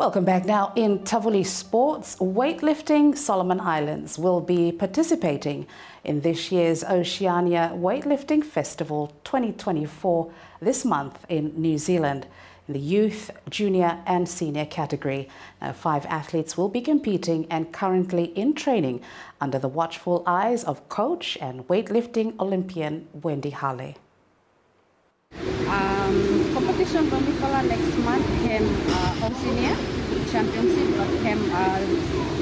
Welcome back now. In Tavuli Sports, weightlifting Solomon Islands will be participating in this year's Oceania Weightlifting Festival 2024 this month in New Zealand in the youth, junior and senior category. Now, five athletes will be competing and currently in training under the watchful eyes of coach and weightlifting Olympian Wendy Hale. Competition Romifala next month came uh, on senior championship, but came uh,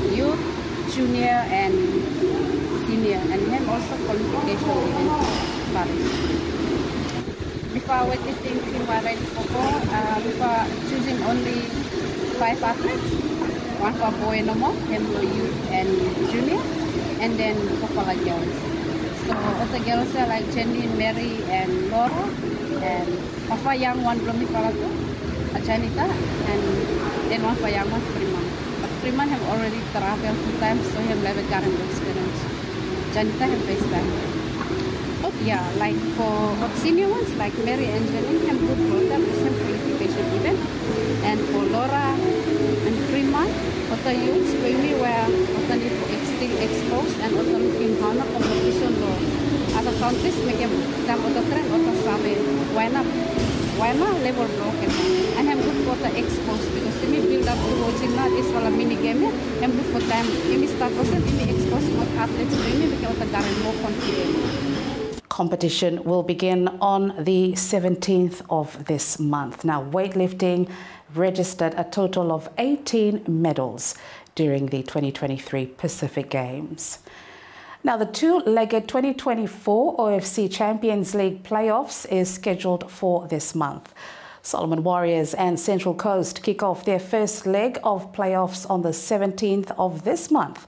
youth, junior and senior, and then also qualification in Paris. Before weightlifting team were ready for four, uh, before choosing only five athletes, one for boy no more, then for youth and junior, and then for girls. So other girls are like Jenny, Mary, and Laura, and Papa Young one belum tuh, Janita, and then one for young one Freeman. But Freeman have already traveled two times, so he have never gotten the experience. Janita have first time. Oh yeah, like for senior ones like Mary and Janine have good for them the same qualification event. And for Laura and Freeman, other youths maybe were exposed and other looking how competition law. Broken and I'm good for the because build up watching mini game I'm good for start more athletes more confident competition will begin on the 17th of this month. Now, weightlifting registered a total of 18 medals during the 2023 Pacific Games. Now, the two-legged 2024 OFC Champions League playoffs is scheduled for this month. Solomon Warriors and Central Coast kick off their first leg of playoffs on the 17th of this month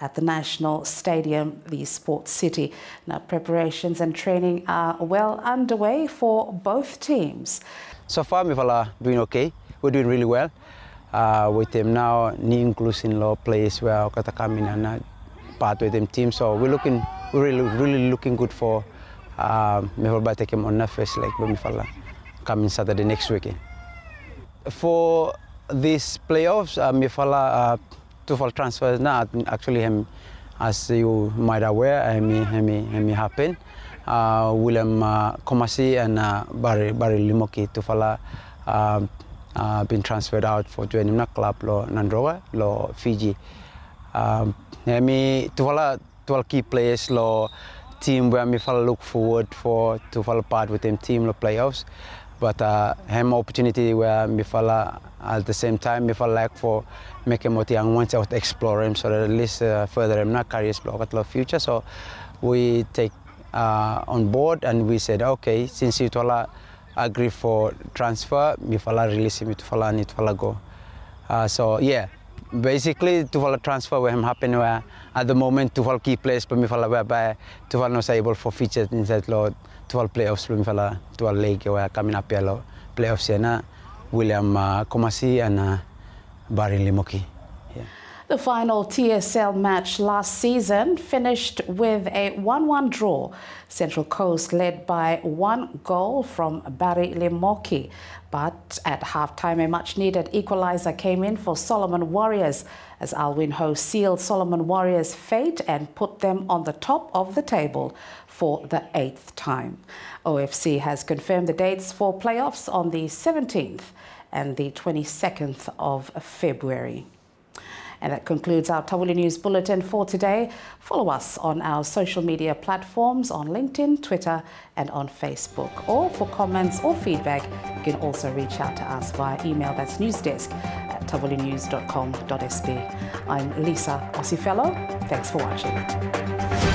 at the National Stadium, the Sports City. Now, preparations and training are well underway for both teams. So far, are doing okay. We're doing really well. Uh, with them now, ni inclusion law plays where kata kami na part with them team. So we're looking, we're really, really looking good for uh, Mefal take him on the first leg, but Mefal coming Saturday next weekend. For these playoffs, uh, Mefala uh, to transfers now actually him, as you might aware, him, him, him happen. Uh, William uh, Komasi and uh, Barry, Barry Limoki follow uh, uh, been transferred out for joining the club lo Nadroga lo Fiji. Um, mi tuvala tuval key players lo team where mi fala look forward for to follow part with them team lo playoffs. But uh, hem opportunity where mi fala at the same time mi fala like for make him what young ones out explore him so that at least uh, further him not careers block at future. So we take uh, on board and we said okay since you tola agree for transfer mi fala release him to fala need fala go. Uh, so yeah basically Tuval transfer where happen where at the moment Tuval key players for but mifala whereby Tuval not able for features inside lo Tuval playoffs but mifala Tuval league where coming up here playoffs na William uh, Komasi and uh, Barry Limoki. The final TSL match last season finished with a 1-1 draw. Central Coast led by one goal from Barry Limoki. But at halftime, a much-needed equaliser came in for Solomon Warriors as Alwyn Ho sealed Solomon Warriors' fate and put them on the top of the table for the eighth time. OFC has confirmed the dates for playoffs on the 17th and the 22nd of February. And that concludes our Tavuli News Bulletin for today. Follow us on our social media platforms on LinkedIn, Twitter and on Facebook. Or for comments or feedback, you can also reach out to us via email. That's newsdesk at tavulinews.com.sb. I'm Lisa Osifello. Thanks for watching.